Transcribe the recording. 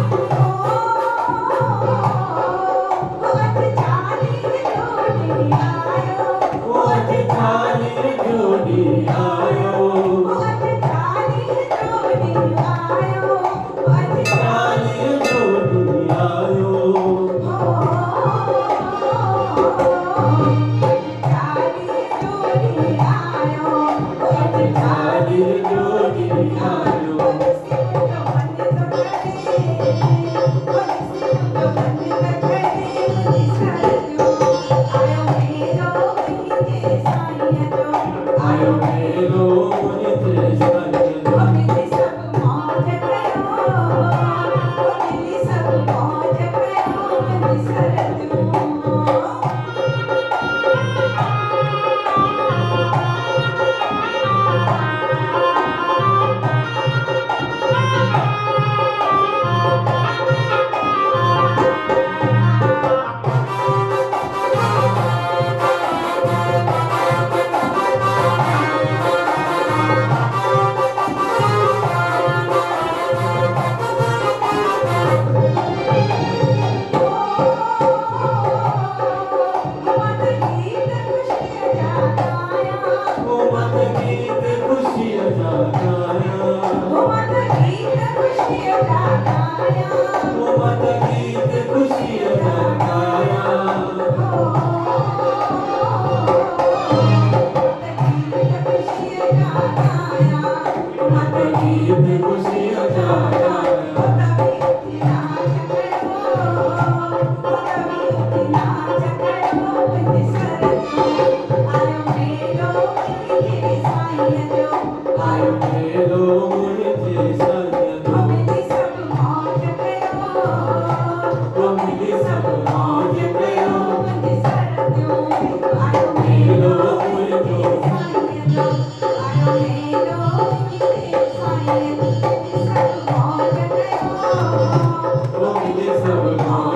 खुशी For.